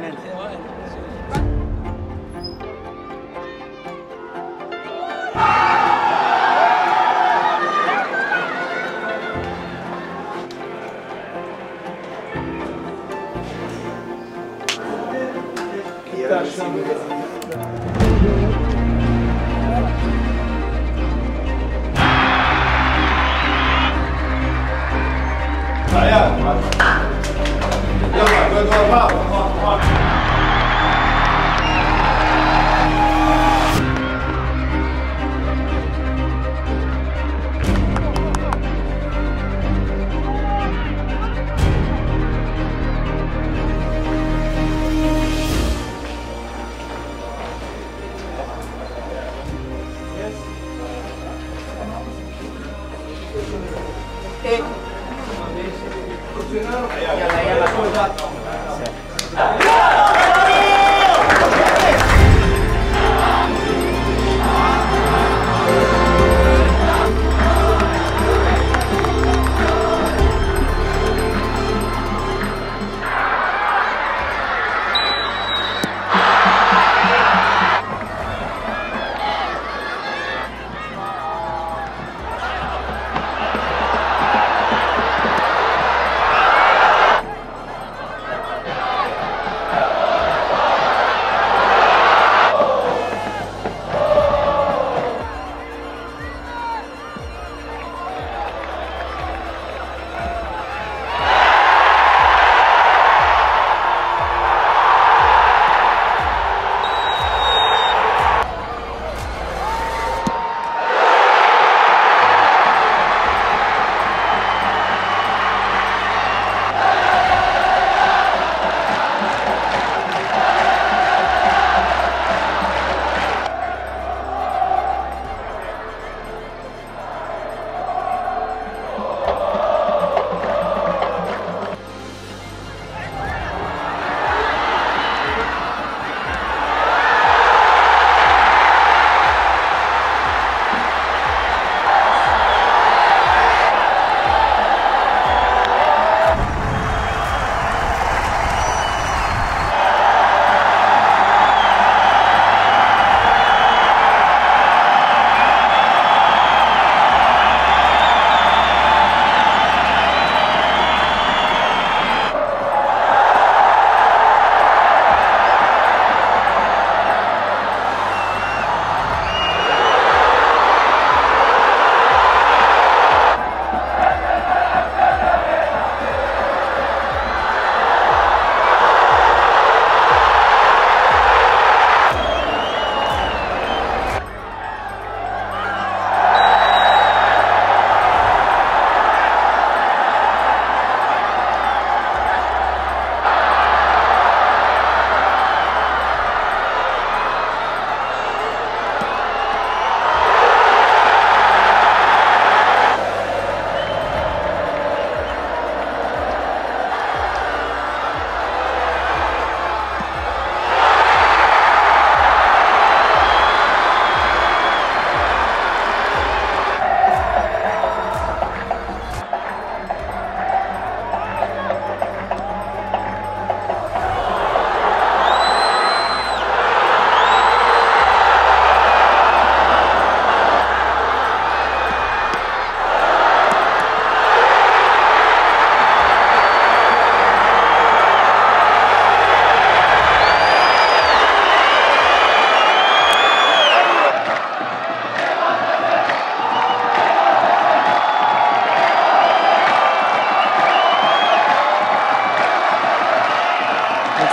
Realmente. tá achando? Muito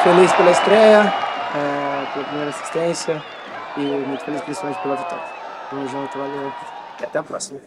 feliz pela estreia, é, pela primeira assistência e muito feliz principalmente pela vitória. Tamo junto, valeu e até a próxima.